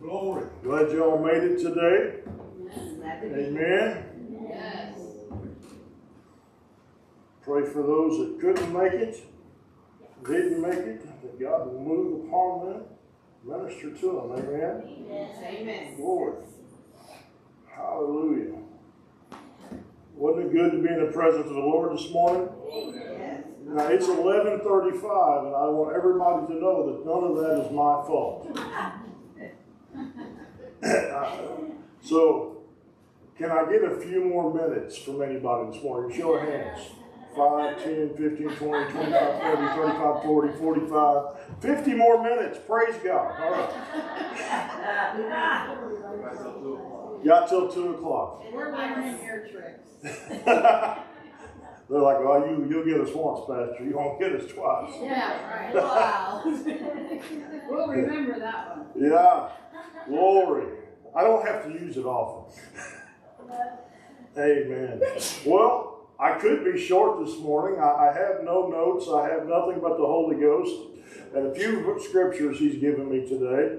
Glory. Glad y'all made it today. Amen. Yes. Pray for those that couldn't make it, didn't make it, that God will move upon them, minister to them. Amen. Amen. Glory. Hallelujah. Wasn't it good to be in the presence of the Lord this morning? Yes. Now it's eleven thirty-five, and I want everybody to know that none of that is my fault. so, can I get a few more minutes from anybody this morning? Show of hands. 5, 10, 15, 20, 25, 30, 35, 40, 45, 50 more minutes. Praise God. All right. Got till 2 o'clock. We're learning your tricks. They're like, well, you, you'll get us once, Pastor. You won't get us twice. Yeah, right. Wow. We'll remember that one. Yeah. Glory. I don't have to use it often. Amen. Well, I could be short this morning. I, I have no notes. I have nothing but the Holy Ghost and a few scriptures He's given me today.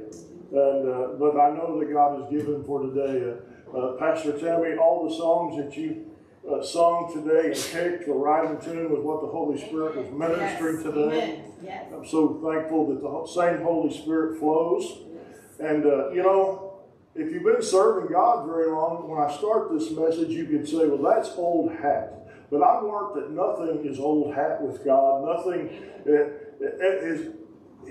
And uh, but I know that God has given for today. Uh, uh, Pastor Tammy, all the songs that you uh, sung today and picked were right in tune with what the Holy Spirit was ministering Yes. today. Yes. I'm so thankful that the same Holy Spirit flows. And, uh, you know, if you've been serving God very long, when I start this message, you can say, well, that's old hat. But I've learned that nothing is old hat with God. Nothing, uh, uh, his,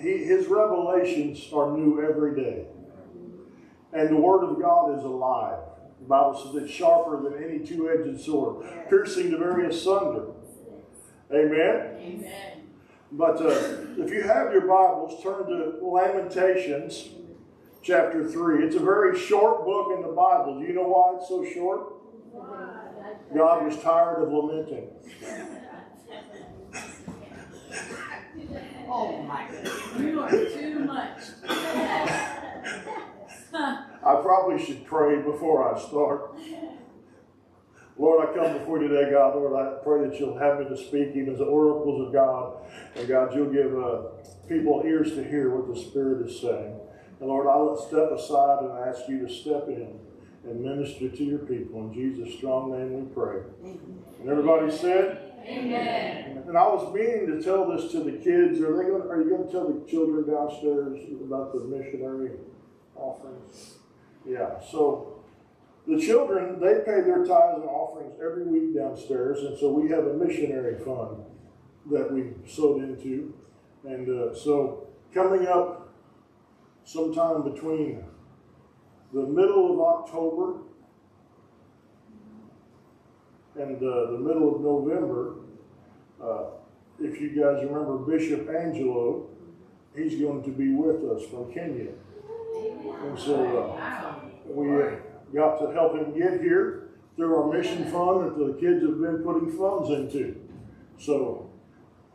he, his revelations are new every day. And the Word of God is alive. Bible says it's sharper than any two edged sword, piercing the very asunder. Amen. Amen. But uh, if you have your Bibles, turn to Lamentations chapter 3. It's a very short book in the Bible. Do you know why it's so short? God was tired of lamenting. Oh my goodness. You are too much. I probably should pray before I start. Lord, I come before you today, God. Lord, I pray that you'll have me to speak even as the oracles of God. And God, you'll give uh, people ears to hear what the Spirit is saying. And Lord, I'll step aside and ask you to step in and minister to your people. In Jesus' strong name we pray. And everybody said, Amen. and I was meaning to tell this to the kids. Are they going? Are you going to tell the children downstairs about the missionary offerings? Yeah. So the children they pay their tithes and offerings every week downstairs, and so we have a missionary fund that we sowed into, and uh, so coming up sometime between the middle of October and uh, the middle of November, uh, if you guys remember Bishop Angelo, he's going to be with us from Kenya. And so uh. We uh, got to help him get here through our mission fund that the kids have been putting funds into. So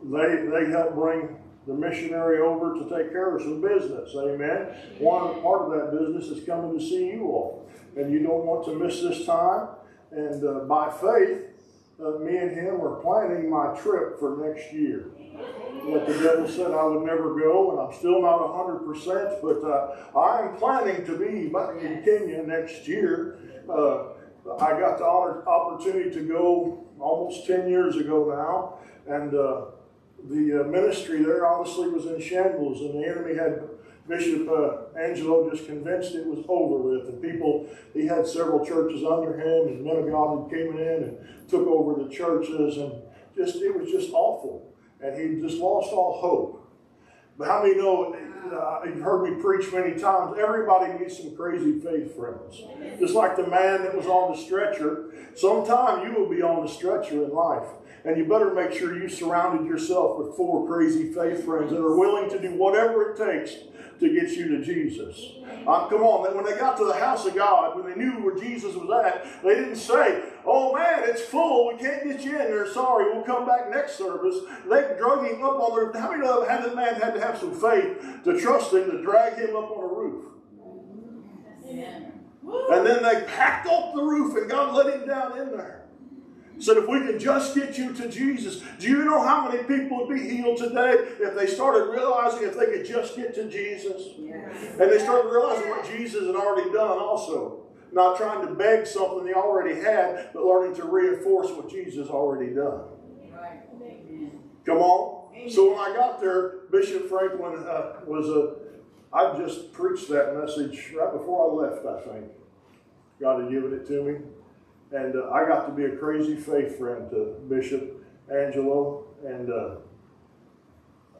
they they help bring the missionary over to take care of some business. Amen. One part of that business is coming to see you all, and you don't want to miss this time. And uh, by faith, uh, me and him are planning my trip for next year. What the devil said I would never go, and I'm still not 100%, but uh, I'm planning to be back in Kenya next year. Uh, I got the honor, opportunity to go almost 10 years ago now, and uh, the uh, ministry there honestly was in shambles, and the enemy had Bishop uh, Angelo just convinced it was over with, and people, he had several churches under him, and men of God had came in and took over the churches, and just it was just awful, and he just lost all hope. But how many know, uh, you've heard me preach many times, everybody needs some crazy faith friends. Just like the man that was on the stretcher, sometime you will be on the stretcher in life. And you better make sure you surrounded yourself with four crazy faith friends that are willing to do whatever it takes to get you to Jesus. Uh, come on, when they got to the house of God, when they knew where Jesus was at, they didn't say, Oh man, it's full, we can't get you in there, sorry, we'll come back next service. They drug him up on their, roof. how many of them had that man had to have some faith to trust him to drag him up on a roof? Amen. And then they packed up the roof and God let him down in there. Said if we can just get you to Jesus, do you know how many people would be healed today if they started realizing if they could just get to Jesus? Yes. And they started realizing what Jesus had already done also. Not trying to beg something they already had, but learning to reinforce what Jesus already done. Right. Come on. Amen. So when I got there, Bishop Franklin uh, was a. I just preached that message right before I left. I think God had given it to me, and uh, I got to be a crazy faith friend to Bishop Angelo, and uh,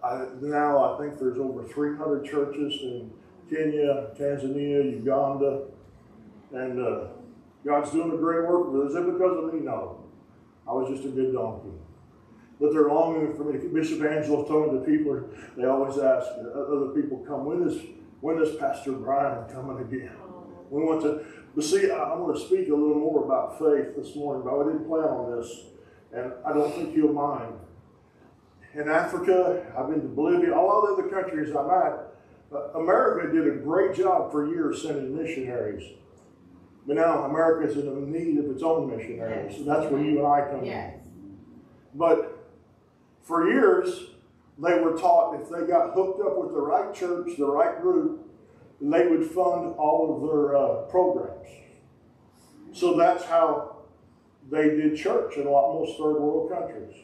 I, now I think there's over 300 churches in Kenya, Tanzania, Uganda, and uh, God's doing a great work. But is it because of me? No. I was just a good donkey. But they're longing for me. Bishop Angelo told me the people, they always ask, uh, other people come, when is, when is Pastor Brian coming again? We want to, but see, I, I want to speak a little more about faith this morning, but I didn't plan on this, and I don't think you'll mind. In Africa, I've been to Bolivia, all the other countries I'm at, uh, America did a great job for years sending missionaries. But now America is in need of its own missionaries. Yes. And that's where you and I come yes. in. But for years, they were taught if they got hooked up with the right church, the right group, they would fund all of their uh, programs. So that's how they did church in a lot most third world countries.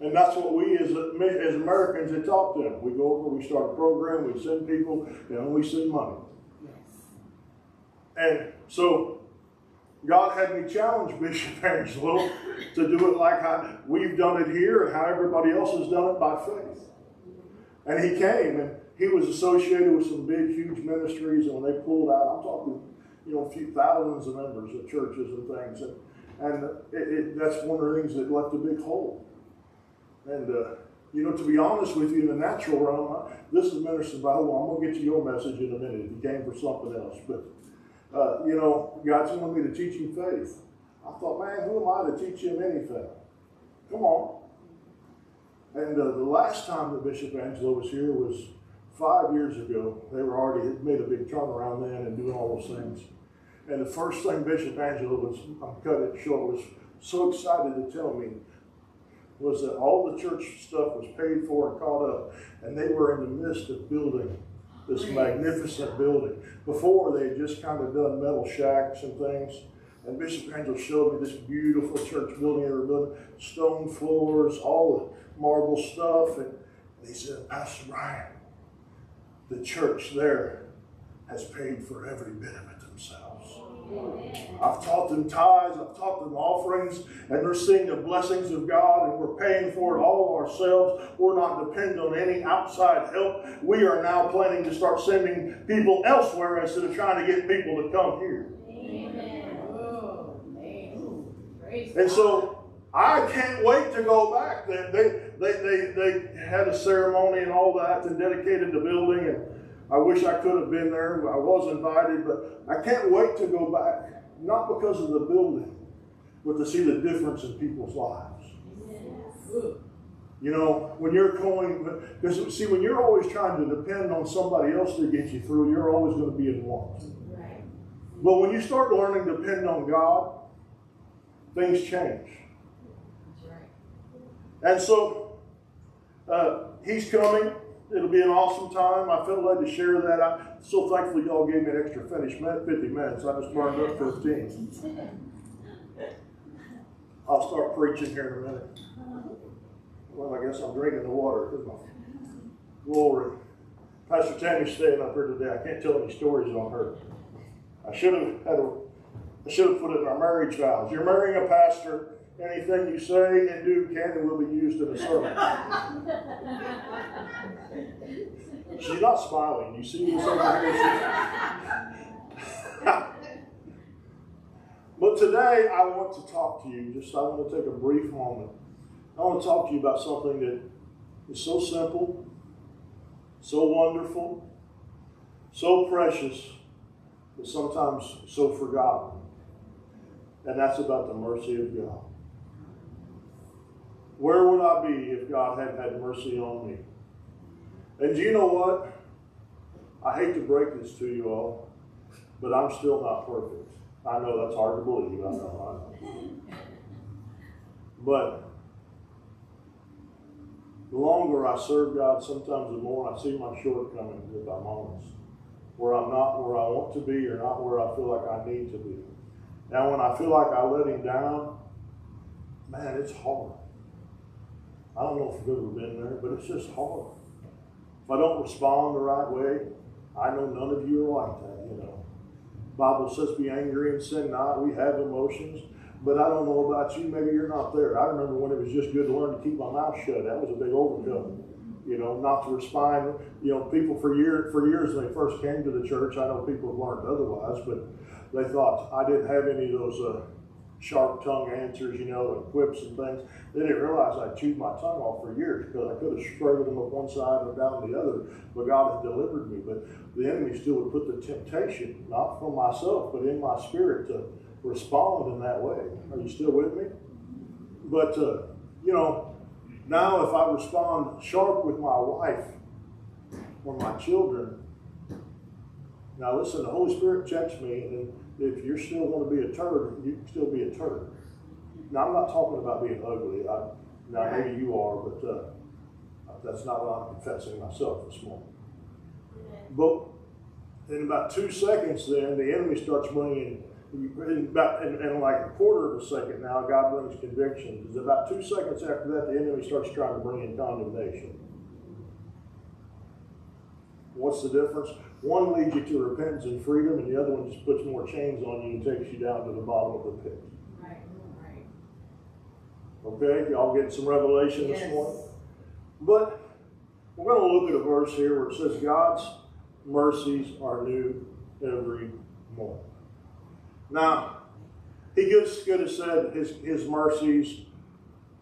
And that's what we as, as Americans had taught them. We go over, we start a program, we send people, and we send money. And so God had me challenge Bishop Angelo to do it like how we've done it here and how everybody else has done it by faith. And he came and he was associated with some big, huge ministries. And when they pulled out, I'm talking, you know, a few thousands of members of churches and things. And, and it, it, that's one of the things that left a big hole. And, uh, you know, to be honest with you, in the natural realm, this is Minister Bible. I'm going to get you your message in a minute. if You came for something else. But uh, you know, God's wanted me to teach him faith. I thought, man, who am I to teach him anything? Come on. And uh, the last time that Bishop Angelo was here was five years ago. They were already made a big turnaround then and doing all those things. And the first thing Bishop Angelo was, I'm cut it short, was so excited to tell me was that all the church stuff was paid for and caught up, and they were in the midst of building this magnificent building. Before, they had just kind of done metal shacks and things. And Bishop Angelo showed me this beautiful church building they were building, stone floors, all the marble stuff. And, and he said, Pastor Brian, the church there has paid for every bit of it themselves. I've taught them tithes, I've taught them offerings, and they're seeing the blessings of God, and we're paying for it all ourselves. We're not dependent on any outside help. We are now planning to start sending people elsewhere instead of trying to get people to come here. Amen. Oh, and so I can't wait to go back. They, they, they, they, had a ceremony and all that and dedicated the building and I wish I could have been there. I was invited, but I can't wait to go back. Not because of the building, but to see the difference in people's lives. Yes. You know, when you're going, because see, when you're always trying to depend on somebody else to get you through, you're always going to be in want. Right. But when you start learning to depend on God, things change. And so, uh, He's coming. It'll be an awesome time. I felt led to share that. I'm so thankful y'all gave me an extra minute, 50 minutes. I just burned up 15. I'll start preaching here in a minute. Well, I guess I'm drinking the water. Glory. Pastor Tammy's staying up here today. I can't tell any stories on her. I should have had a I should have put it in our marriage vows. You're marrying a pastor. Anything you say and do can and will be used in a sermon. She's not smiling. You see here? but today I want to talk to you. Just I want to take a brief moment. I want to talk to you about something that is so simple, so wonderful, so precious, but sometimes so forgotten. And that's about the mercy of God. Where would I be if God hadn't had mercy on me? And you know what? I hate to break this to you all, but I'm still not perfect. I know that's hard to believe. I know. I know. But the longer I serve God, sometimes the more I see my shortcomings, if I'm honest. Where I'm not where I want to be or not where I feel like I need to be. Now, when I feel like I let Him down, man, it's hard. I don't know if you've ever been there, but it's just hard. If I don't respond the right way, I know none of you are like that, you know. Bible says be angry and sin not. We have emotions. But I don't know about you. Maybe you're not there. I remember when it was just good to learn to keep my mouth shut. That was a big overcome. You know, not to respond. You know, people for years for years when they first came to the church, I know people have learned otherwise, but they thought I didn't have any of those uh, sharp tongue answers, you know, and quips and things. They didn't realize I chewed my tongue off for years because I could have straightened them up one side or down the other, but God had delivered me. But the enemy still would put the temptation, not from myself, but in my spirit to respond in that way. Are you still with me? But, uh, you know, now if I respond sharp with my wife or my children, now listen, the Holy Spirit checks me, and if you're still going to be a turd, you can still be a turd. Now, I'm not talking about being ugly. I, now, maybe you are, but uh, that's not what I'm confessing myself this morning. But in about two seconds, then the enemy starts bringing in about in, in, like a quarter of a second now, God brings conviction. Because about two seconds after that, the enemy starts trying to bring in condemnation. What's the difference? One leads you to repentance and freedom, and the other one just puts more chains on you and takes you down to the bottom of the pit. Right, right. Okay, y'all getting some revelation Yes. this morning? But we're going to look at a verse here where it says, God's mercies are new every morning. Now, he just could have said his, his mercies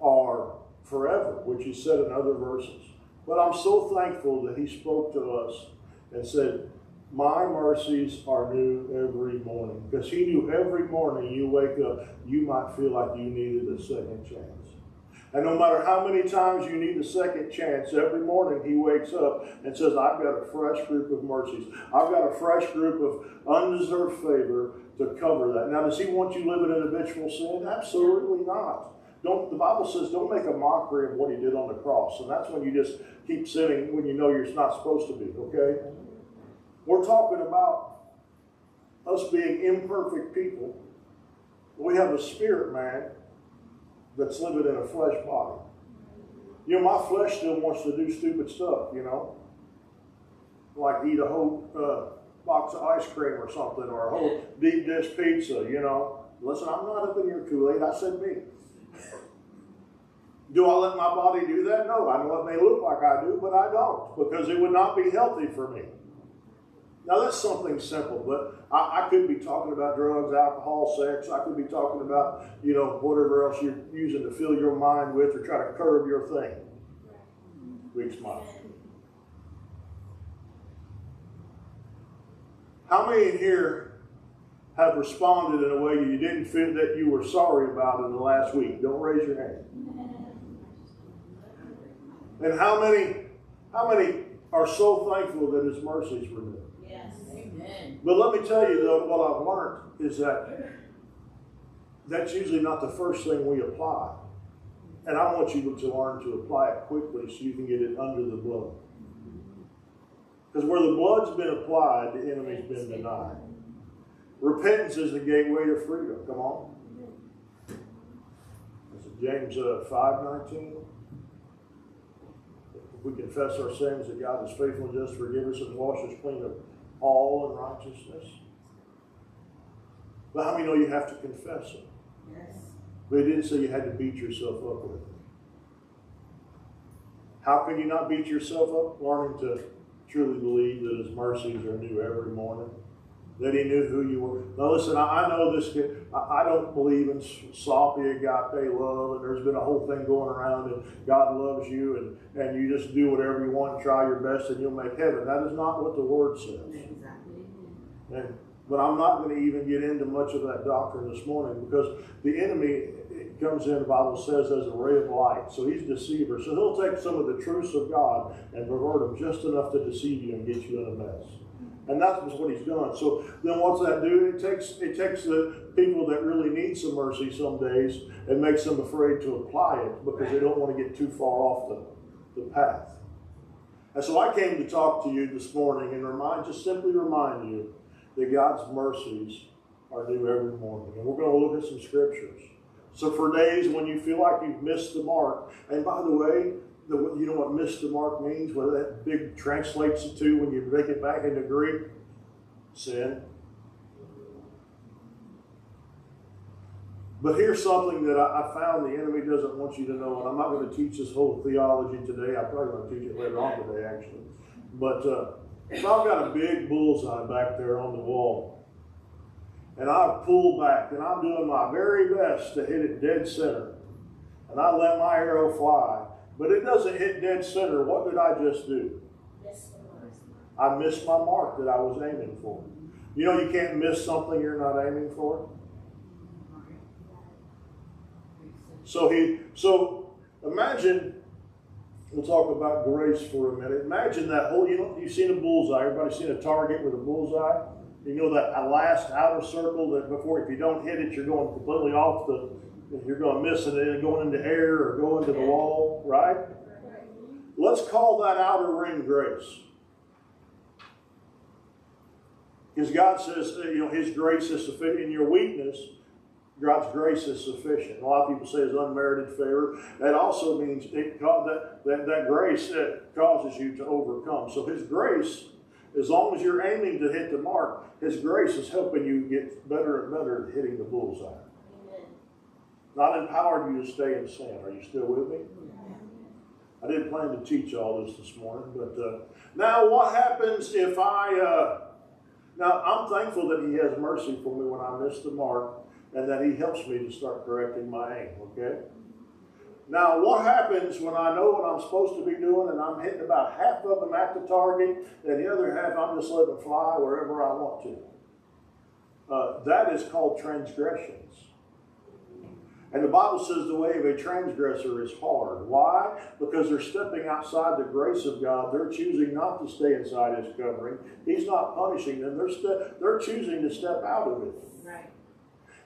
are forever, which he said in other verses. But I'm so thankful that he spoke to us and said, My mercies are new every morning. Because he knew every morning you wake up, you might feel like you needed a second chance. And no matter how many times you need a second chance, every morning he wakes up and says, I've got a fresh group of mercies. I've got a fresh group of undeserved favor to cover that. Now, does he want you living in habitual sin? Absolutely not. Don't the Bible says don't make a mockery of what he did on the cross. And that's when you just keep sinning when you know you're not supposed to be, okay? We're talking about us being imperfect people. We have a spirit man that's living in a flesh body. You know, my flesh still wants to do stupid stuff, you know, like eat a whole uh, box of ice cream or something, or a whole deep dish pizza, you know. Listen, I'm not up in your Kool Aid. I said me. Do I let my body do that? No. I know it may look like I do, but I don't because it would not be healthy for me. Now that's something simple, but I, I, could be talking about drugs, alcohol, sex. I could be talking about, you know, whatever else you're using to fill your mind with or try to curb your thing. Big smile. How many in here have responded in a way you didn't feel that you were sorry about in the last week? Don't raise your hand. And how many, how many are so thankful that His mercies were new? Yes. Amen. But let me tell you, though, what I've learned is that that's usually not the first thing we apply. And I want you to learn to apply it quickly so you can get it under the blood. Because where the blood's been applied, the enemy's been denied. Repentance is the gateway to freedom. Come on. Is it James uh, 5.19? If we confess our sins, that God is faithful and just to forgive us and wash us clean of all unrighteousness. But how many know you have to confess it? Yes. But it didn't say you had to beat yourself up with it. How can you not beat yourself up? Learning to truly believe that His mercies are new every morning. That He knew who you were. Now, listen, I, I know this. Can, I, I don't believe in sloppy agape love, and there's been a whole thing going around, and God loves you, and, and you just do whatever you want, and try your best, and you'll make heaven. That is not what the Word says. Exactly. And, but I'm not going to even get into much of that doctrine this morning because the enemy comes in, the Bible says, as a ray of light. So he's a deceiver. So he'll take some of the truths of God and pervert them just enough to deceive you and get you in a mess. And that's what he's done. So then what's that do? It takes it takes the people that really need some mercy some days and makes them afraid to apply it because they don't want to get too far off the, the path. And so I came to talk to you this morning and remind just simply remind you that God's mercies are new every morning. And we're going to look at some scriptures. So for days when you feel like you've missed the mark, and by the way, the, you know what missed the mark means? What that big translates it to when you make it back into Greek? Sin. But here's something that I, I, found the enemy doesn't want you to know, and I'm not going to teach this whole theology today. I'm probably going to teach it later on today, actually. But uh, if I've got a big bullseye back there on the wall, and I pull back, and I'm doing my very best to hit it dead center, and I let my arrow fly, but it doesn't hit dead center, what did I just do? I missed my mark that I was aiming for. You know, you can't miss something you're not aiming for. So he, so imagine, we'll talk about grace for a minute. Imagine that whole, you know, you've seen a bullseye. Everybody's seen a target with a bullseye? You know that last outer circle that before, if you don't hit it, you're going completely off the, you're going to miss it and going into air or going to the wall, right? Let's call that outer ring grace. Because God says, uh, you know, His grace is sufficient in your weakness. God's grace is sufficient. A lot of people say it's unmerited favor. That also means it, that, that, that grace that causes you to overcome. So His grace, as long as you're aiming to hit the mark, His grace is helping you get better and better at hitting the bullseye. Not empowered you to stay in sin. Are you still with me? I didn't plan to teach all this this morning, but uh, now what happens if I? Uh, now I'm thankful that He has mercy for me when I miss the mark and that he helps me to start correcting my aim, okay? Now, what happens when I know what I'm supposed to be doing and I'm hitting about half of them at the target, and the other half I'm just letting fly wherever I want to? Uh, that is called transgressions. And the Bible says the way of a transgressor is hard. Why? Because they're stepping outside the grace of God. They're choosing not to stay inside His covering. He's not punishing them. They're, they're choosing to step out of it. Right.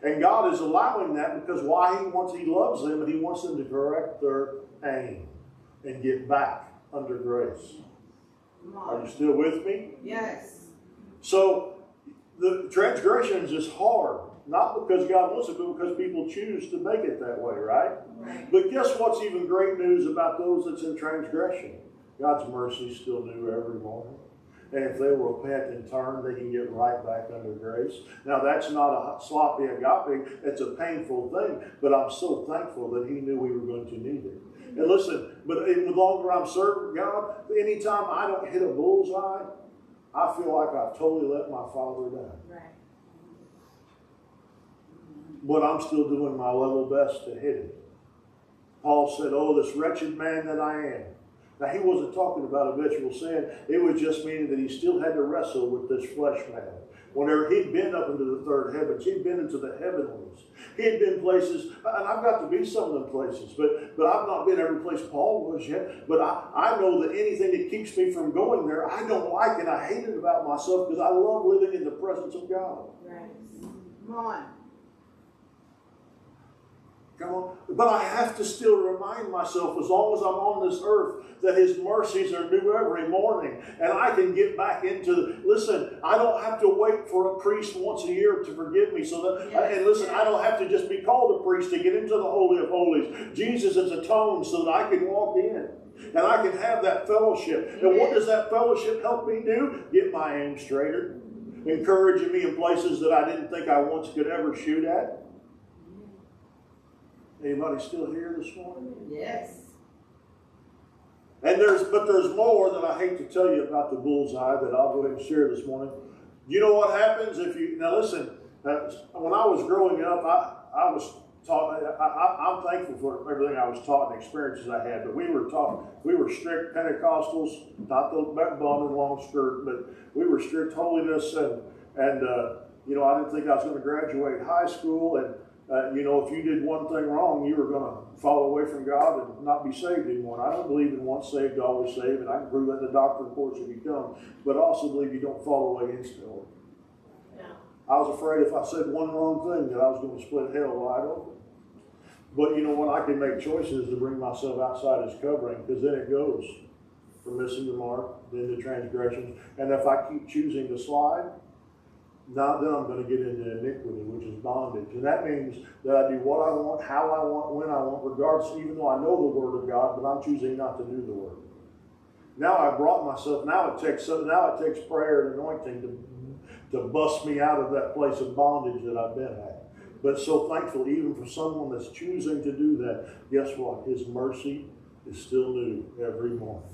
And God is allowing that because why He wants, He loves them and He wants them to correct their aim and get back under grace. Are you still with me? Yes. So the transgressions is hard. Not because God wants it, but because people choose to make it that way, right? But guess what's even great news about those that's in transgression? God's mercy is still new every morning. And if they repent and turn, they can get right back under grace. Now, that's not a sloppy agape, it's a painful thing, but I'm so thankful that He knew we were going to need it. And listen, but the longer I'm serving God, anytime I don't hit a bullseye, I feel like I've totally let my Father down. Right. But I'm still doing my level best to hit it. Paul said, Oh, this wretched man that I am. Now, he wasn't talking about habitual sin. It was just meaning that he still had to wrestle with this flesh man. Whenever he'd been up into the third heavens, he'd been into the heavenlies. He'd been places, and I've got to be some of them places, but, but I've not been every place Paul was yet. But I, I know that anything that keeps me from going there, I don't like and I hate it about myself because I love living in the presence of God. Right. Come on. Come on. But I have to still remind myself, as long as I'm on this earth, that His mercies are new every morning. And I can get back into, listen, I don't have to wait for a priest once a year to forgive me. So that, yes. and listen, I don't have to just be called a priest to get into the Holy of Holies. Jesus has atoned so that I can walk in. And I can have that fellowship. And what does that fellowship help me do? Get my aim straighter. Encouraging me in places that I didn't think I once could ever shoot at Anybody still here this morning? Yes. And there's, but there's more that I hate to tell you about the bullseye that I'll go ahead and share this morning. You know what happens if you now listen? Uh, when I was growing up, I, I was taught. I, am thankful for everything I was taught and experiences I had. But we were taught. We were strict Pentecostals, not the bum and long skirt, but we were strict holiness and and uh, you know I didn't think I was going to graduate high school and uh, you know, if you did one thing wrong, you were going to fall away from God and not be saved anymore. I don't believe in once saved, always saved, and I can prove that in the doctrine course if you come. But I also believe you don't fall away instantly. I was afraid if I said one wrong thing that I was going to split hell wide open. But you know what? I can make choices to bring myself outside His covering because then it goes from missing the mark, then the transgressions. And if I keep choosing to slide, now then I'm going to get into iniquity, which is bondage. And that means that I do what I want, how I want, when I want, regardless, even though I know the Word of God, but I'm choosing not to do the Word. Now I brought myself, now it takes now it takes prayer and anointing to to bust me out of that place of bondage that I've been at. But so thankful, even for someone that's choosing to do that, guess what? His mercy is still new every morning.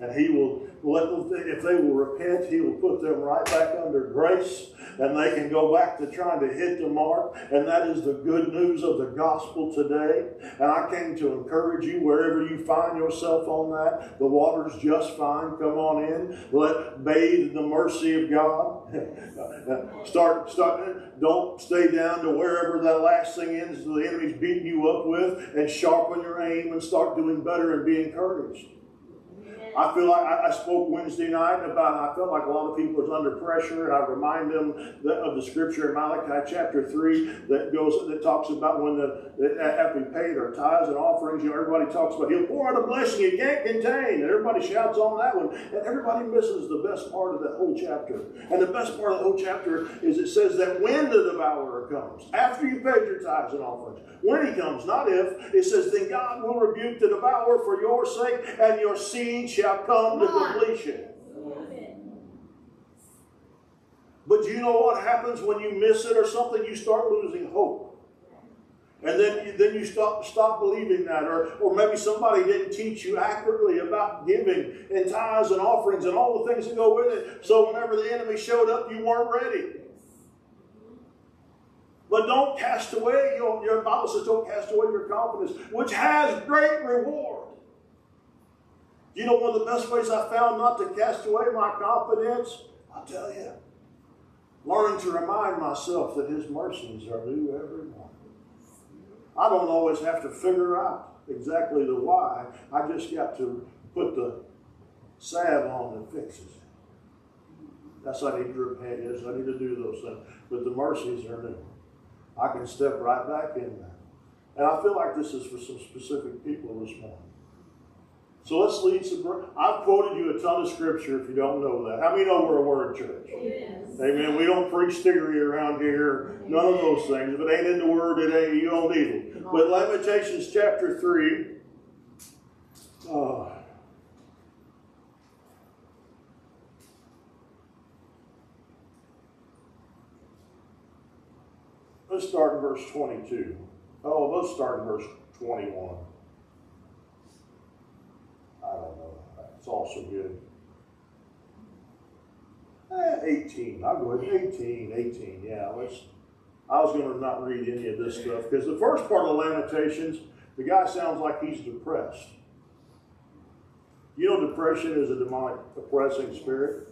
And he will let them, if they will repent, he will put them right back under grace and they can go back to trying to hit the mark. And that is the good news of the gospel today. And I came to encourage you wherever you find yourself on that. The water's just fine. Come on in. Let bathe in the mercy of God. start, start, don't stay down to wherever that last thing ends the enemy's beating you up with and sharpen your aim and start doing better and be encouraged. I feel like I, I, spoke Wednesday night about I felt like a lot of people is under pressure, and I remind them of the scripture in Malachi chapter three that goes that talks about when the after we paid our tithes and offerings, you know, everybody talks about he'll pour out a blessing you can't contain, and everybody shouts on that one, and everybody misses the best part of that whole chapter. And the best part of the whole chapter is it says that when the devourer comes, after you paid your tithes and offerings, when he comes, not if, it says, then God will rebuke the devourer for your sake, and your seed shall come to completion. But you know what happens when you miss it or something? You start losing hope. And then, then you stop, stop believing that. Or, or maybe somebody didn't teach you accurately about giving and tithes and offerings and all the things that go with it. So whenever the enemy showed up, you weren't ready. But don't cast away, your, your Bible says, don't cast away your confidence, which has great reward. You know one of the best ways I found not to cast away my confidence? I'll tell you. Learning to remind myself that His mercies are new every morning. I don't always have to figure out exactly the why. I just got to put the salve on that fixes it. That's I need repent. Yes, I need to do those things. But the mercies are new. I can step right back in there. And I feel like this is for some specific people this morning. So let's lead some. I've quoted you a ton of scripture if you don't know that. How many know we're a word church? Yes. Amen. We don't preach theory around here. None of those things. If it ain't in the word, it ain't. You don't need it. But Lamentations chapter three. Uh, let's start in verse 22. Oh, let's start in verse 21. I don't know. It's also good. Eh, 18. I'll go ahead. 18, 18. Yeah, let's. I was going to not read any of this stuff because the first part of Lamentations, the guy sounds like he's depressed. You know, depression is a demonic oppressing spirit.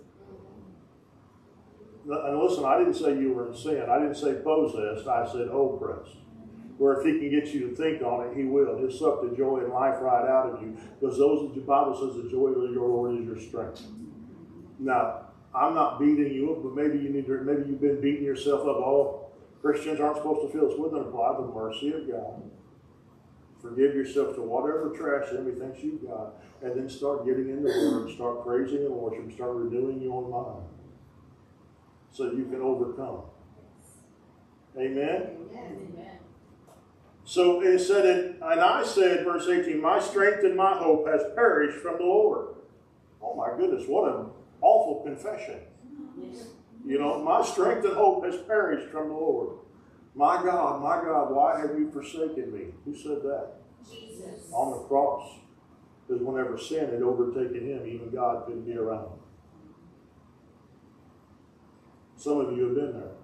And listen, I didn't say you were in sin. I didn't say possessed. I said oppressed where if he can get you to think on it, he will. He'll suck the joy and life right out of you. Because those the Bible says the joy of your Lord is your strength. Now, I'm not beating you up, but maybe you need to maybe you've been beating yourself up. All Christians aren't supposed to feel this with them. Apply the mercy of God. Forgive yourself to whatever trash enemy thinks you've got, and then start getting in the Word, start praising and worship, start renewing your mind, so you can overcome. Amen. Amen. So it said, it, and I said, verse 18, my strength and my hope has perished from the Lord. Oh my goodness, what an awful confession. You know, my strength and hope has perished from the Lord. My God, my God, why have you forsaken me? Who said that? Jesus. On the cross. Because whenever sin had overtaken him, even God couldn't be around. Some of you have been there.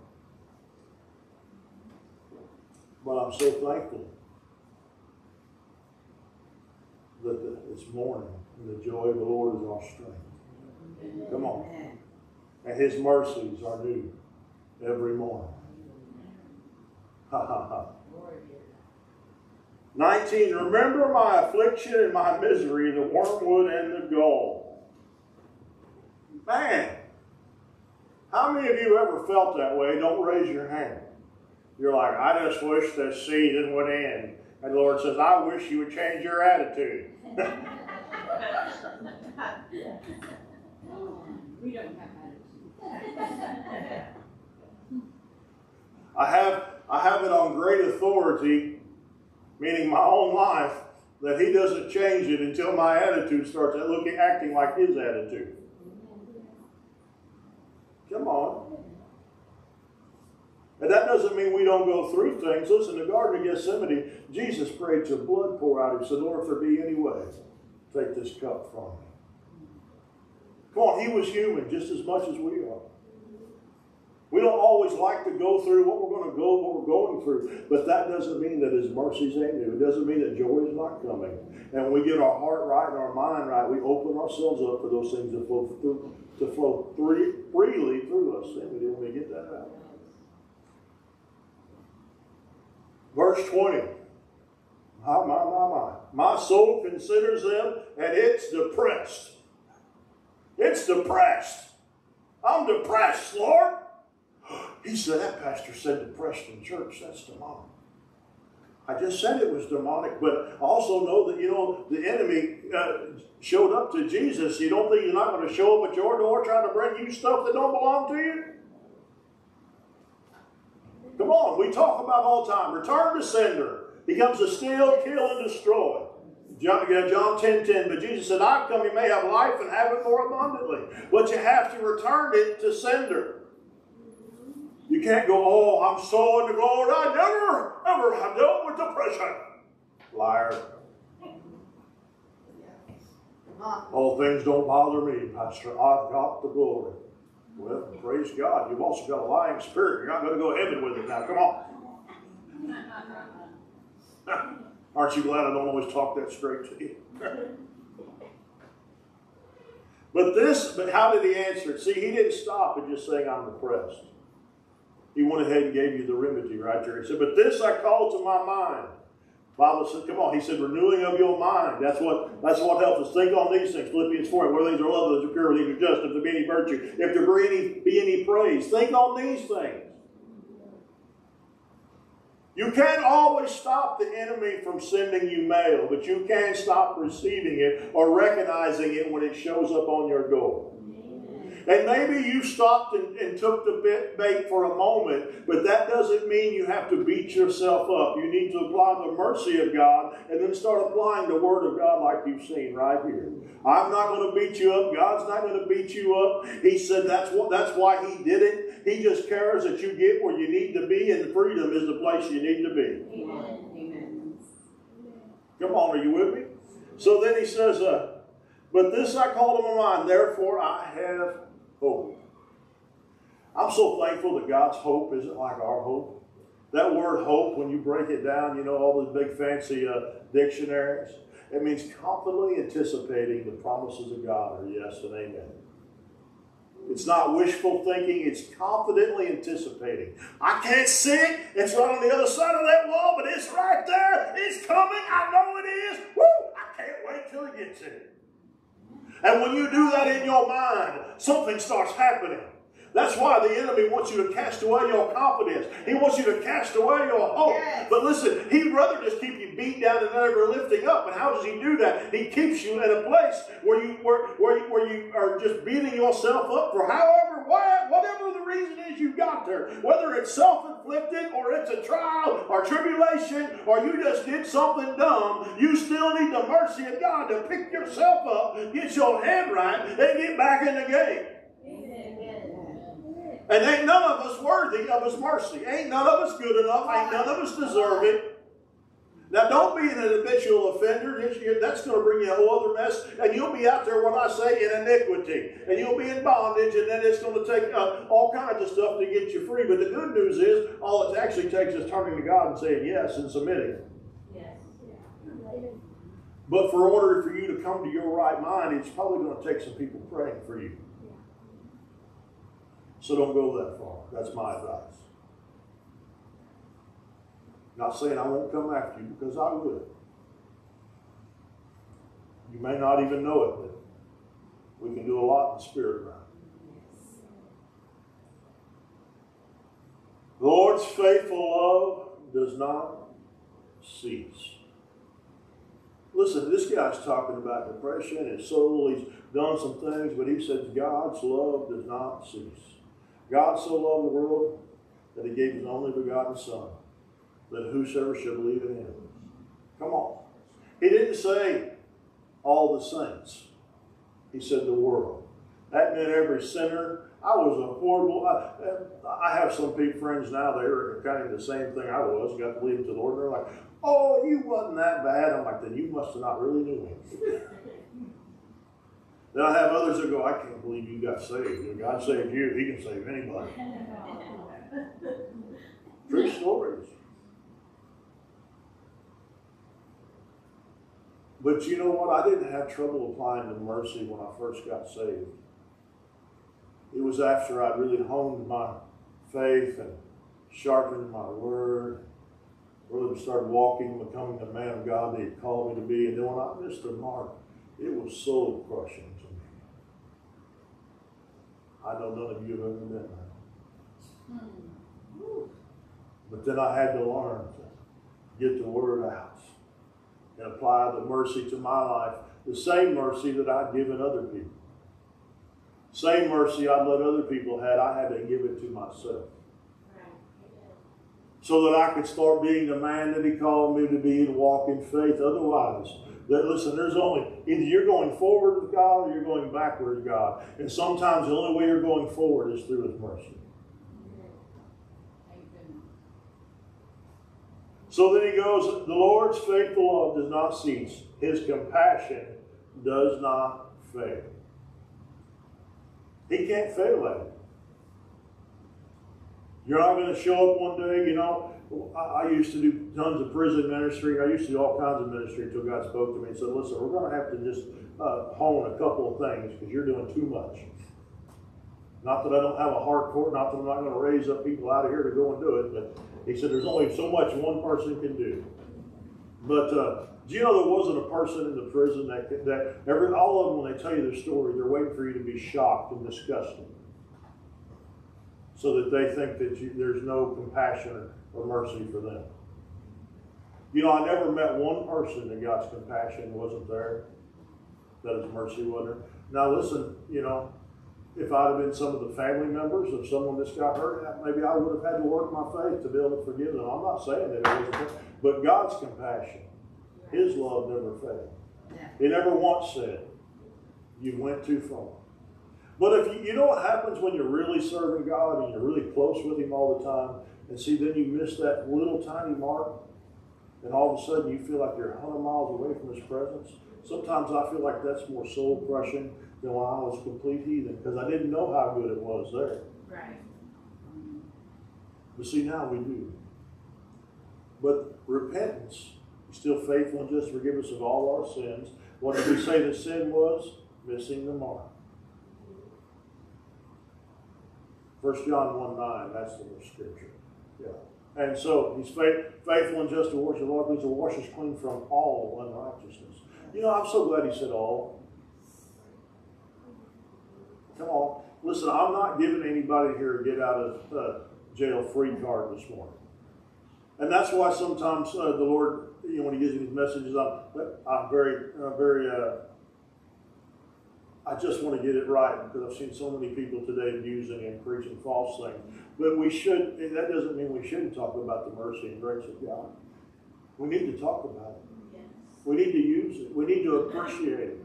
But I'm so thankful that it's morning and the joy of the Lord is our strength. Come on. And his mercies are new every morning. Ha ha ha. 19, remember my affliction and my misery, the wormwood and the gall. Man, how many of you ever felt that way? Don't raise your hand. You're like, I just wish this season would end. And the Lord says, I wish you would change your attitude. we don't have attitude. I have I have it on great authority, meaning my own life, that he doesn't change it until my attitude starts looking acting like his attitude. Come on. And that doesn't mean we don't go through things. Listen, the Garden of Gethsemane, Jesus prayed to blood pour out. He said, Lord, if there be any way, take this cup from me. Come on, he was human just as much as we are. We don't always like to go through what we're going to go, what we're going through, but that doesn't mean that His mercies ain't new. It doesn't mean that joy is not coming. And when we get our heart right and our mind right, we open ourselves up for those things to flow through, to flow free, freely through us. And we me get that out. Verse 20. My, my, my, my. My soul considers them and it's depressed. It's depressed. I'm depressed, Lord. He said, that pastor said depressed in church. That's demonic. I just said it was demonic, but also know that, you know, the enemy uh, showed up to Jesus. You don't think he's not going to show up at your door trying to bring you stuff that don't belong to you? Come on, we talk about all the time. Return to sender. He comes to steal, kill, and destroy. John, John 10 10, but Jesus said, I've come you may have life and have it more abundantly. But you have to return it to sender. You can't go, oh, I'm so in the Lord, I never, ever have dealt with depression. Liar. All things don't bother me, Pastor. I've got the glory. Well, praise God. You've also got a lying spirit. You're not going to go to heaven with it now. Come on. Aren't you glad I don't always talk that straight to you? but this, but how did he answer it? See, he didn't stop at just saying, I'm depressed. He went ahead and gave you the remedy right there. He said, But this I call to my mind. Bible said, come on, he said, renewing of your mind. That's what that's what helps us. Think on these things. Philippians 4, where things are lovely, things are pure, things are just, if there be any virtue, if there be any, be any praise. Think on these things. You can't always stop the enemy from sending you mail, but you can stop receiving it or recognizing it when it shows up on your door. And maybe you stopped and, and, took the bait for a moment, but that doesn't mean you have to beat yourself up. You need to apply the mercy of God and then start applying the Word of God like you've seen right here. I'm not going to beat you up. God's not going to beat you up. He said that's what that's why He did it. He just cares that you get where you need to be, and freedom is the place you need to be. Amen. Amen. Come on, are you with me? So then he says, uh, But this I call to my mind, therefore I have hope. I'm so thankful that God's hope isn't like our hope. That word hope, when you break it down, you know, all those big fancy uh, dictionaries, it means confidently anticipating the promises of God are yes and amen. It's not wishful thinking, it's confidently anticipating. I can't see it, it's right on the other side of that wall, but it's right there, it's coming, I know it is. Woo! I can't wait till it gets here. And when you do that in your mind, something starts happening. That's why the enemy wants you to cast away your confidence. He wants you to cast away your hope. Yes. But listen, he'd rather just keep you beat down and never lifting up. And how does he do that? He keeps you in a place where you where, where, you, where you are just beating yourself up for however, whatever the reason is you got there. Whether it's self-inflicted or it's a trial or tribulation or you just did something dumb, you still need the mercy of God to pick yourself up, get your head right, and get back in the game. And ain't none of us worthy of His mercy. Ain't none of us good enough. Ain't none of us deserve it. Now, don't be an habitual offender. That's going to bring you a whole other mess. And you'll be out there, what I say, in iniquity. And you'll be in bondage, and then it's going to take uh, all kinds of stuff to get you free. But the good news is, all it actually takes is turning to God and saying yes and submitting. Yes. But for order for you to come to your right mind, it's probably going to take some people praying for you. So don't go that far. That's my advice. Not saying I won't come after you because I will. You may not even know it, but we can do a lot in the spirit realm. The Lord's faithful love does not cease. Listen, this guy's talking about depression, his soul, he's done some things, but he says God's love does not cease. God so loved the world that he gave his only begotten Son, that whosoever shall believe in him. Come on. He didn't say all the saints. He said the world. That meant every sinner. I was a horrible. I, I have some people friends now. They are kind of the same thing I was. Got to lead them to the Lord. They're like, "Oh, you wasn't that bad." I'm like, "Then you must have not really knew him." then I have others that go, "I can't believe you got saved. If God saved you, He can save anybody." True stories. But you know what? I didn't have trouble applying the mercy when I first got saved. It was after I really honed my faith and sharpened my word, really started walking, becoming the man of God that He called me to be. And then when I missed the mark, it was soul crushing. I know none of you have ever been there. But then I had to learn to get the word out and apply the mercy to my life, the same mercy that I'd given other people. Same mercy I'd let other people had, I had to give it to myself. So that I could start being the man that he called me to be and walk in faith. Otherwise, that listen, there's only either you're going forward with God or you're going backward with God. And sometimes the only way you're going forward is through his mercy. So then he goes, The Lord's faithful love does not cease, his compassion does not fail. He can't fail at it. You're not going to show up one day, you know. I, used to do tons of prison ministry. I used to do all kinds of ministry until God spoke to me and said, Listen, we're going to have to just uh, hone a couple of things because you're doing too much. Not that I don't have a heart for it, not that I'm not going to raise up people out of here to go and do it, but he said there's only so much one person can do. But uh, do you know there wasn't a person in the prison that that every all of them when they tell you their story, they're waiting for you to be shocked and disgusted, so that they think that you, there's no compassion or mercy for them. You know, I never met one person that God's compassion wasn't there, that His mercy wasn't there. Now listen, you know, if I'd have been some of the family members of someone that's got hurt, maybe I would have had to work my faith to be able to forgive them. I'm not saying that it wasn't, but God's compassion, His love never failed. He never once said, You went too far. But if you, you know what happens when you're really serving God and you're really close with Him all the time, and see, then you miss that little tiny mark, and all of a sudden you feel like you're 100 miles away from His presence. Sometimes I feel like that's more soul crushing than when I was a complete heathen because I didn't know how good it was there. Right. But see, now we do. But repentance, He's still faithful and just forgive us of all our sins. What did we say the sin was? Missing the mark. 1 John 1 9, that's the scripture. Yeah. And so he's faith, faithful and just to wash the Lord, please to wash us clean from all unrighteousness. You know, I'm so glad he said all. Come on. Listen, I'm not giving anybody here a get out of uh, jail free card this morning. And that's why sometimes uh, the Lord, you know, when He gives me these messages, I'm, I'm very, uh, very, I just want to get it right because I've seen so many people today abusing and preaching false things. But we should, that doesn't mean we shouldn't talk about the mercy and grace of God. We need to talk about it. Yes. We need to use it. We need to appreciate it.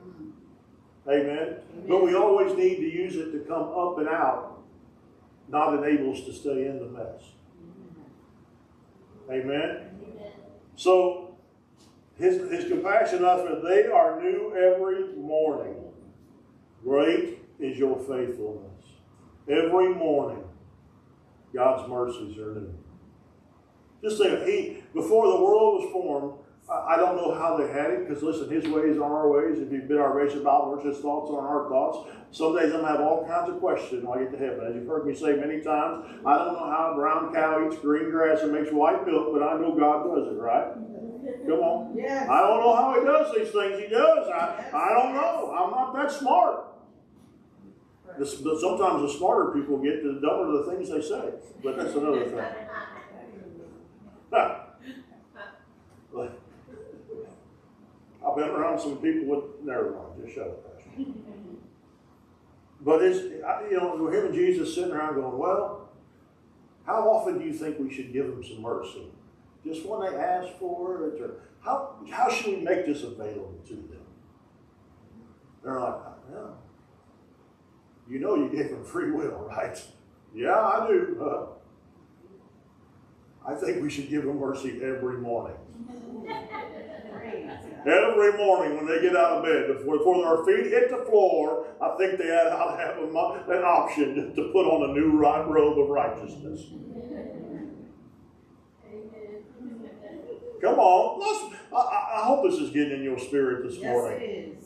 Amen? Amen? But we always need to use it to come up and out, not enable us to stay in the mess. Amen? Amen. So, his, his compassion us, they are new every morning. Great is your faithfulness. Every morning, God's mercies are new. Just think, he, before the world was formed, I, don't know how they had it, because listen, his ways are our ways. If you've been our race about words, his thoughts are our thoughts. Some days I'm gonna have all kinds of questions when I get to heaven. As you've heard me say many times, I don't know how a brown cow eats green grass and makes white milk, but I know God does it, right? Come on. Yes. I don't know how he does these things. He does. I, I don't know. I'm not that smart. But sometimes the smarter people get, the dumber the things they say. But that's another thing. I've been around some people with, never mind, just shut up. But it's, you know, him and Jesus sitting around going, well, how often do you think we should give them some mercy? Just when they ask for it, or how, how should we make this available to them? They're like, yeah. You know you gave them free will, right? Yeah, I do. I think we should give them mercy every morning. Every morning when they get out of bed, before, before their feet hit the floor, I think they ought to have a, an option to put on a new right robe of righteousness. Amen. Come on, I I hope this is getting in your spirit this Yes, morning.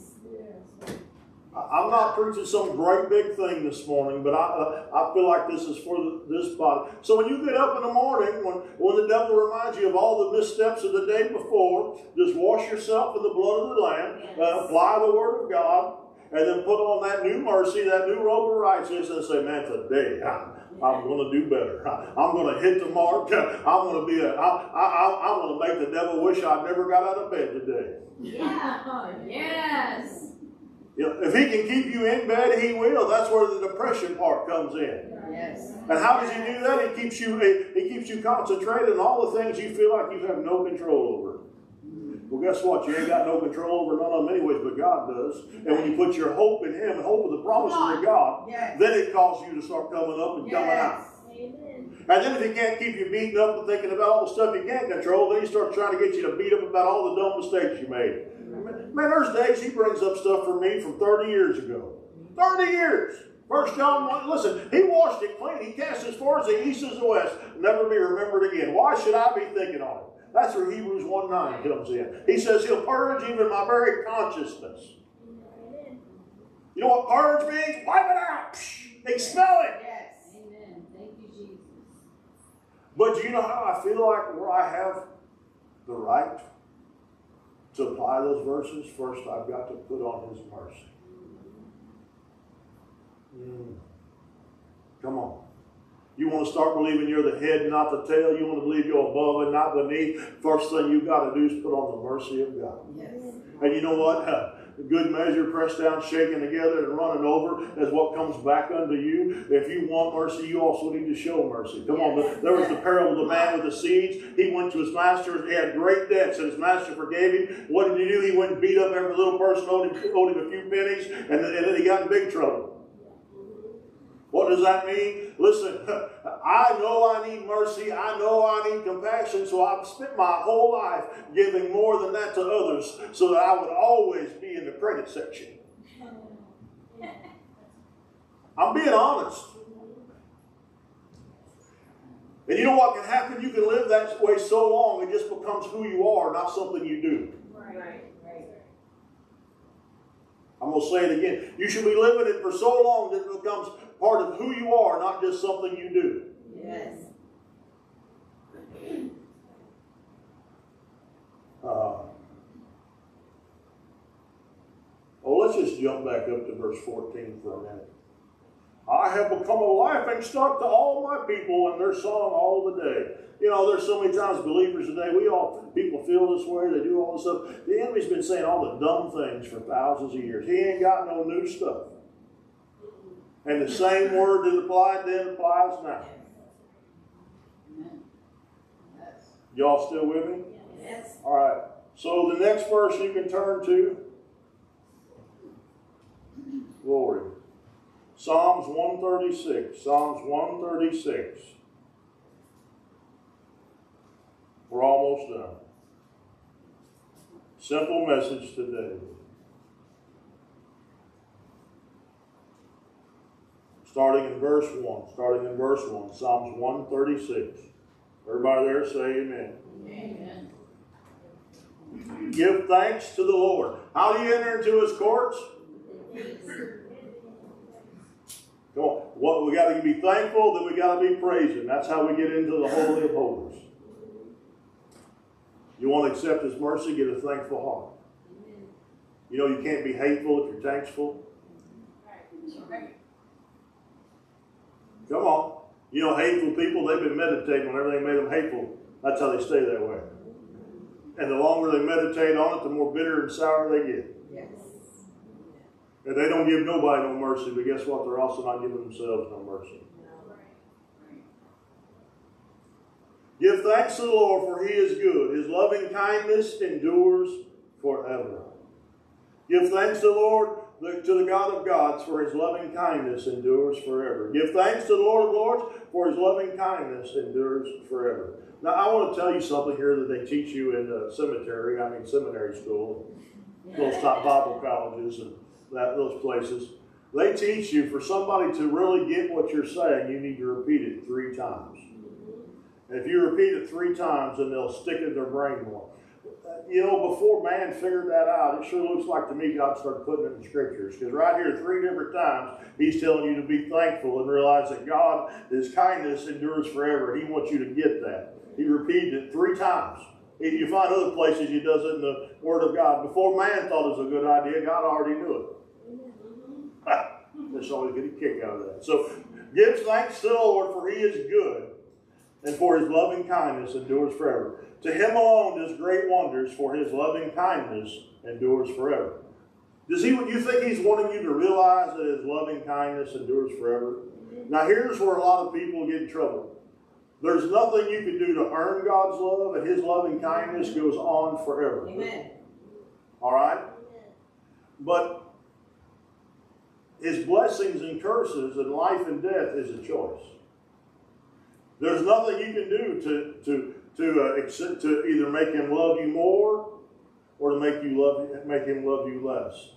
It is. I- I'm not preaching some great big thing this morning, but I, uh, I feel like this is for the, this body. So when you get up in the morning, when, when the devil reminds you of all the missteps of the day before, just wash yourself in the blood of the Lamb, uh, apply the Word of God, and then put on that new mercy, that new robe of righteousness, and say, man, today I, I'm going to do better. I, am going to hit the mark. I'm going to be a, I, I, I- I'm going to make the devil wish I'd never got out of bed today. Yeah. Yes. If he can keep you in bed, he will. That's where the depression part comes in. Yes. And how does he do that? He keeps you he keeps you concentrated on all the things you feel like you have no control over. Well, guess what? You ain't got no control over none of them anyways, but God does. And when you put your hope in Him and hope in the promises of God, Yes. then it causes you to start coming up and coming out. Yes. And then if he can't keep you beaten up and thinking about all the stuff you can't control, then he starts trying to get you to beat up about all the dumb mistakes you made. Man, there's days he brings up stuff for me from 30 years ago. 30 years. First John 1, listen, he washed it clean. He cast as far as the east as the west, never be remembered again. Why should I be thinking on it? That's where Hebrews 1 9 comes in. He says he'll purge even my very consciousness. You know what purge means? Wipe it out. Psh, expel it. Yes. Amen. Thank you, Jesus. But do you know how I feel like where I have the right to apply those verses? First, I've got to put on His mercy. Mm. Come on. You want to start believing you're the head, not the tail. You want to believe you're above and not beneath. First thing you've got to do is put on the mercy of God. Yes. And you know what? Good measure, pressed down, shaken together, and running over is what comes back unto you. If you want mercy, you also need to show mercy. Come on. There was the parable of the man with the seeds. He went to his master. He had great debts, and his master forgave him. What did he do? He went and beat up every little person, owed him, owed him a few pennies, and then, and then he got in big trouble. What does that mean? Listen, I know I need mercy. I know I need compassion. So I've spent my whole life giving more than that to others so that I would always be in the credit section. I'm being honest. And you know what can happen? You can live that way so long, it just becomes who you are, not something you do. Right. I'm going to say it again. You should be living it for so long that it becomes part of who you are, not just something you do. Yes. Uh, oh, let's just jump back up to verse 14 for a minute. I have become a laughing stock to all my people and their song all the day. You know, there's so many times believers today, we all, people feel this way, they do all this stuff. The enemy's been saying all the dumb things for thousands of years. He ain't got no new stuff. And the same word that applied then applies now. Y'all still with me? Yes. All right. So the next verse you can turn to. Glory. Psalms 136. Psalms 136. We're almost done. Simple message today. Starting in verse 1. Starting in verse 1. Psalms 136. Everybody there say amen. Amen. give thanks to the Lord. How do you enter into his courts? Come on. What we got to be thankful, then we got to be praising. That's how we get into the Holy of Holies. You want to accept His mercy, get a thankful heart. You know, you can't be hateful if you're thankful. Come on. You know, hateful people, they've been meditating on everything made them hateful. That's how they stay that way. And the longer they meditate on it, the more bitter and sour they get. Yes. And they don't give nobody no mercy, but guess what? They're also not giving themselves no mercy. Give thanks to the Lord, for he is good. His loving kindness endures forever. Give thanks to the Lord, to the God of gods, for his loving kindness endures forever. Give thanks to the Lord of lords, for his loving kindness endures forever. Now, I want to tell you something here that they teach you in the cemetery, I mean seminary school, those top Bible colleges and that, those places. They teach you for somebody to really get what you're saying, you need to repeat it three times. And if you repeat it three times, then they'll stick it in their brain more. You know, before man figured that out, it sure looks like to me God started putting it in the scriptures. Because right here, three different times, He's telling you to be thankful and realize that God, His kindness endures forever. He wants you to get that. He repeated it three times. You find other places He does it in the Word of God. Before man thought it was a good idea, God already knew it. There's always get a kick out of that. So give thanks to the Lord, for He is good and for his loving kindness endures forever. To him alone does great wonders, for his loving kindness endures forever. Does he what you think he's wanting you to realize that his loving kindness endures forever? Now here's where a lot of people get in trouble. There's nothing you can do to earn God's love, and his loving kindness goes on forever. Amen. All right? But his blessings and curses and life and death is a choice. There's nothing you can do to, to, to, uh, accept, to either make him love you more or to make you love make him love you less.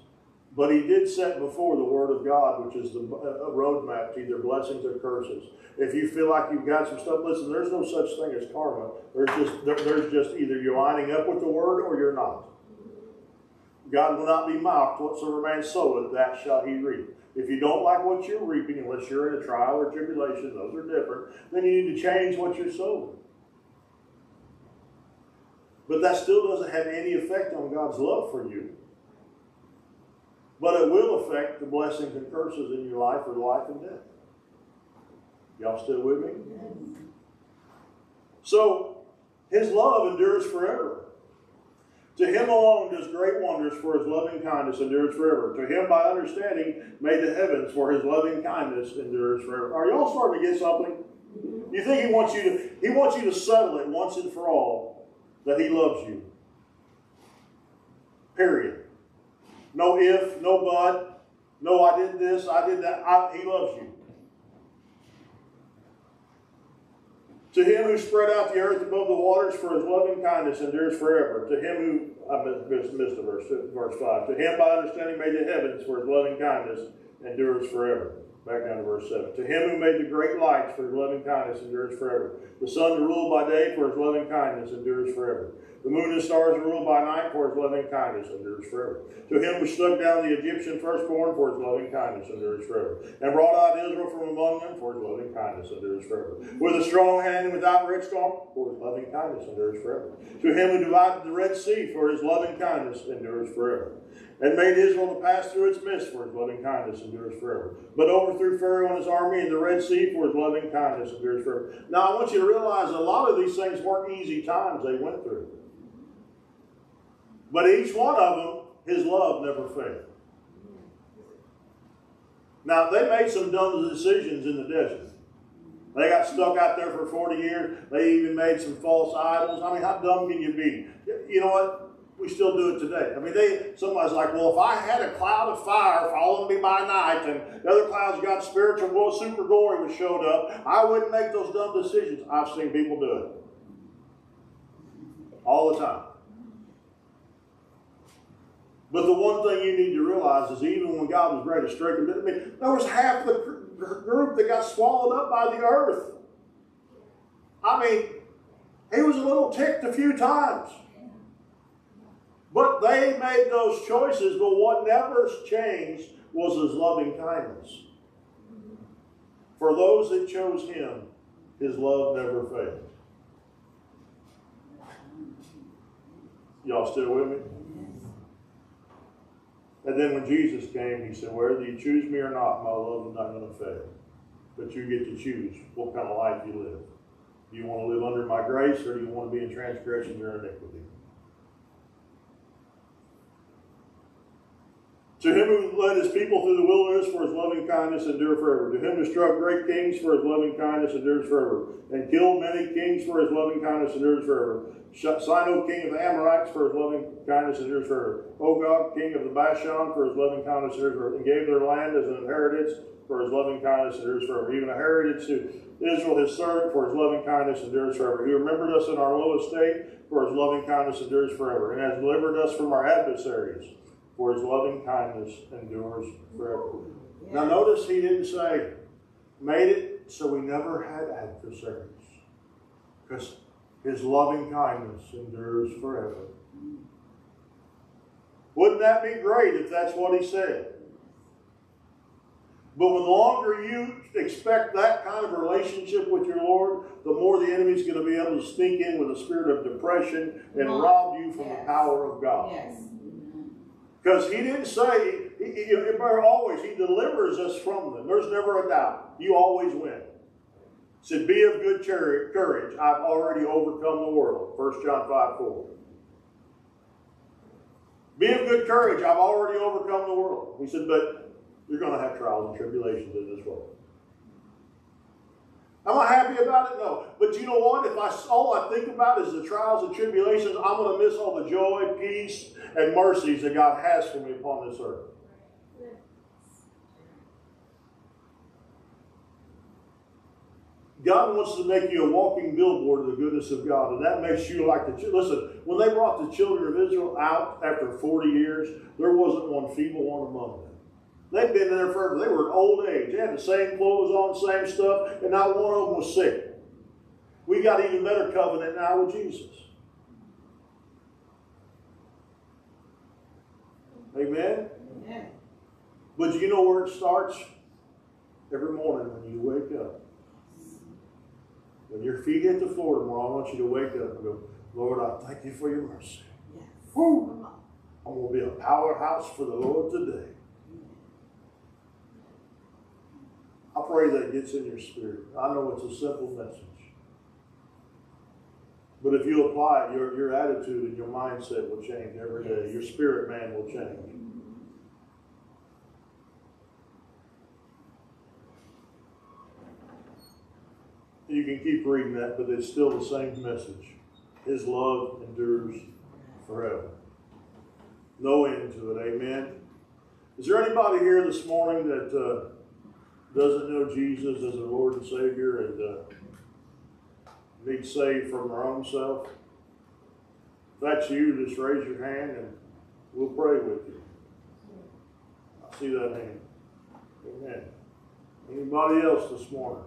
But he did set before the Word of God, which is the a roadmap to either blessings or curses. If you feel like you've got some stuff, listen. There's no such thing as karma. There's just there, there's just either you're lining up with the Word or you're not. God will not be mocked. Whatsoever man soweth, that shall he reap. If you don't like what you're reaping, unless you're in a trial or tribulation, those are different, then you need to change what you're sowing. But that still doesn't have any effect on God's love for you. But it will affect the blessings and curses in your life or life and death. Y'all still with me? So, His love endures forever. To him alone does great wonders, for his loving kindness endures forever. To him by understanding made the heavens, for his loving kindness endures forever. Are y'all starting to get something? You think he wants you to he wants you to settle it once and for all that he loves you. Period. No if, no but, no I did this, I did that. I, he loves you. To him who spread out the earth above the waters, for his loving kindness endures forever. To him who, I missed, missed the verse, verse 5. To him by understanding made the heavens, for his loving kindness endures forever. Back down to verse 7. To him who made the great lights, for his loving kindness endures forever. The sun to rule by day, for his loving kindness endures forever. The moon and stars rule by night, for his loving kindness endures forever. To him who struck down the Egyptian firstborn, for his loving kindness endures forever. And brought out Israel from among them, for his loving kindness endures forever. With a strong hand and without outstretched arm, for his loving kindness endures forever. To him who divided the Red Sea, for his loving kindness endures forever and made Israel to pass through its midst, for his loving kindness endures forever. But overthrew Pharaoh and his army in the Red Sea, for his loving kindness endures forever. Now I want you to realize a lot of these things weren't easy times they went through. But each one of them, his love never failed. Now, they made some dumb decisions in the desert. They got stuck out there for 40 years. They even made some false idols. I mean, how dumb can you be? You know what? We still do it today. I mean, they somebody's like, well, if I had a cloud of fire following me by night and the other clouds got spiritual well, super glory was showed up, I wouldn't make those dumb decisions. I've seen people do it. All the time. But the one thing you need to realize is even when God was to straighten I mean, there was half the group that got swallowed up by the earth. I mean, he was a little ticked a few times. But they made those choices, but what never changed was his loving kindness. For those that chose him, his love never failed. Y'all still with me? And then when Jesus came, he said, Whether you choose me or not, my love is not going to fail. But you get to choose what kind of life you live. Do you want to live under my grace or do you want to be in transgressions or iniquity? To him who led his people through the wilderness for his loving kindness endure forever. To him who struck great kings for his loving kindness endures forever. And killed many kings for his loving kindness endures forever. Sihon, king of the Amorites, for his loving kindness endures forever. Og, king of the Bashan, for his loving kindness endures forever. And gave their land as an inheritance for his loving kindness endures forever. Even a heritage to Israel his servant, for his loving kindness endures forever. He remembered us in our low estate, for his loving kindness endures forever. And has delivered us from our adversaries, for his loving kindness endures forever. Now notice he didn't say, made it so we never had adversaries. Because his loving kindness endures forever. Wouldn't that be great if that's what he said? But the longer you expect that kind of relationship with your Lord, the more the enemy's going to be able to sneak in with a spirit of depression and rob you from yes. the power of God. Yes. Because he didn't say, he, he, always, he delivers us from them. There's never a doubt. You always win. He said, Be of good courage. I've already overcome the world. 1 John 5 4. Be of good courage. I've already overcome the world. He said, But you're going to have trials and tribulations in this world. Am I happy about it? No. But you know what? If I all I think about is the trials and tribulations, I'm going to miss all the joy, peace, and mercies that God has for me upon this earth. God wants to make you a walking billboard of the goodness of God, and that makes you like the children. listen. When they brought the children of Israel out after 40 years, there wasn't one feeble one among them. They'd been there forever. They were in old age. They had the same clothes on, same stuff, and not one of them was sick. We got even better covenant now with Jesus. Amen? Amen. But you know where it starts? Every morning when you wake up. When your feet hit the floor tomorrow, I want you to wake up and go, Lord, I thank you for your mercy. Yes. Woo! I'm going to be a powerhouse for the Lord today. I pray that gets in your spirit. I know it's a simple message. But if you apply it, your, your attitude and your mindset will change every day. Your spirit man will change. You can keep reading that, but it's still the same message. His love endures forever. No end to it. Amen. Is there anybody here this morning that uh, doesn't know Jesus as a Lord and Savior and uh, needs saved from their own self, if that's you, just raise your hand and we'll pray with you. I see that hand. Amen. Anybody else this morning?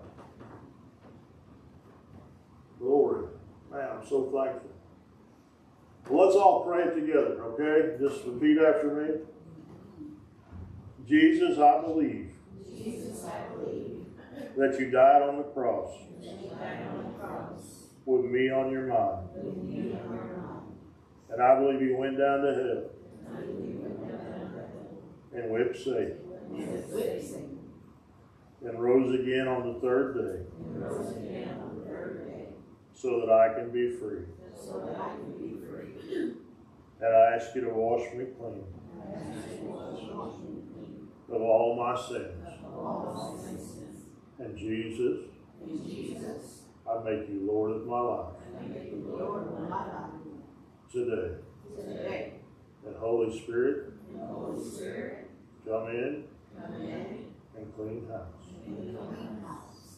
Glory. Man, I'm so thankful. Well, let's all pray together, okay? Just repeat after me. Jesus, I believe Jesus, I believe that you died on the cross, with me on your mind. And I believe you went down to hell and whipped Satan and rose again on the third day so that I can be free. And I ask you to wash me clean of all my sins. And Jesus, Jesus, I make you Lord of my life. Lord of my life. Today. Today. And Holy Spirit, and Holy Spirit, come in, come in and clean house. And clean house.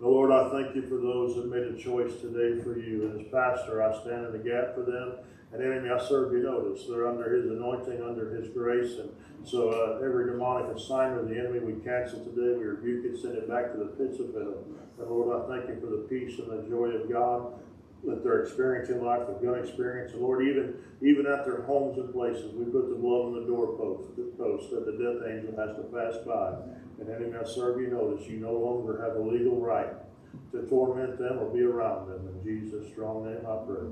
The Lord, I thank you for those that made a choice today for you. And as pastor, I stand in the gap for them. And enemy, I serve you notice. They're under his anointing, under his grace. And so uh, every demonic assignment of the enemy we cancel today, we rebuke it, send it back to the pits of hell. And Lord, I thank you for the peace and the joy of God that they're experiencing life, they're gonna experience, and Lord, even, even at their homes and places, we put the blood on the doorpost, the post, that the death angel has to pass by. And any that serve you notice, you no longer have a legal right to torment them or be around them. In Jesus' strong name I pray.